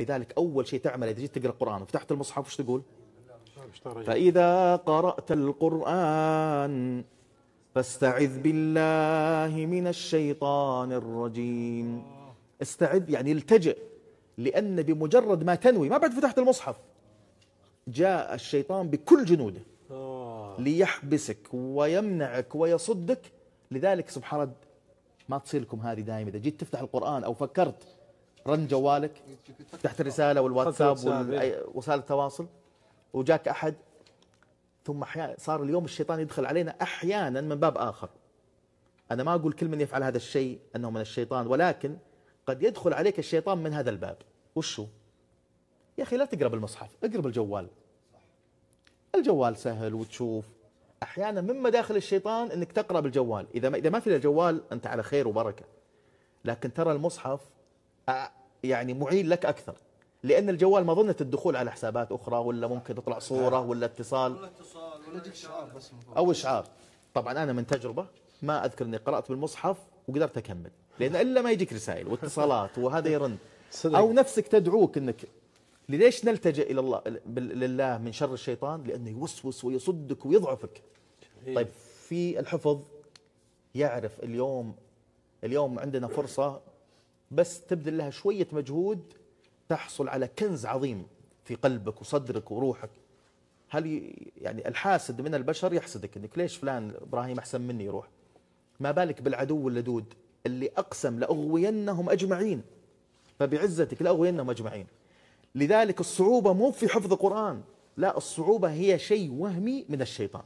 لذلك أول شيء تعمل إذا جيت تقرأ القرآن وفتحت المصحف وش تقول؟ فإذا قرأت القرآن فاستعذ بالله من الشيطان الرجيم. استعذ يعني التجئ لأن بمجرد ما تنوي ما بعد فتحت المصحف جاء الشيطان بكل جنوده. آه. ليحبسك ويمنعك ويصدك. لذلك سبحان الله ما تصير لكم هذه دائما. إذا جيت تفتح القرآن أو فكرت رن جوالك فتحت الرسالة والواتساب الواتساب، إيه. ووسائل التواصل وجاك أحد ثم أحيانا صار اليوم الشيطان يدخل علينا أحيانا من باب آخر. أنا ما أقول كل من يفعل هذا الشيء أنه من الشيطان ولكن قد يدخل عليك الشيطان من هذا الباب. وشو؟ يا أخي لا تقرأ بالمصحف اقرأ بالجوال الجوال سهل وتشوف. أحيانا من مداخل الشيطان إنك تقرأ بالجوال. إذا ما إذا ما في الجوال أنت على خير وبركة. لكن ترى المصحف آه، يعني معين لك أكثر. لأن الجوال مظنه الدخول على حسابات أخرى ولا ممكن تطلع صورة ولا اتصال. أو إشعار. طبعا أنا من تجربة ما أذكر إني قرأت بالمصحف وقدرت أكمل. لأن إلا ما يجيك رسائل واتصالات وهذا يرن. أو نفسك تدعوك إنك ليش نلتجئ إلى الله لله من شر الشيطان؟ لأنه يوسوس ويصدك ويضعفك. طيب في الحفظ يعرف اليوم اليوم عندنا فرصة بس تبذل لها شوية مجهود تحصل على كنز عظيم في قلبك وصدرك وروحك. هل يعني الحاسد من البشر يحسدك إنك ليش فلان إبراهيم أحسن مني يروح؟ ما بالك بالعدو اللدود اللي أقسم لأغوينهم أجمعين فبعزتك لأغوينهم أجمعين. لذلك الصعوبة مو في حفظ القرآن لا الصعوبة هي شيء وهمي من الشيطان.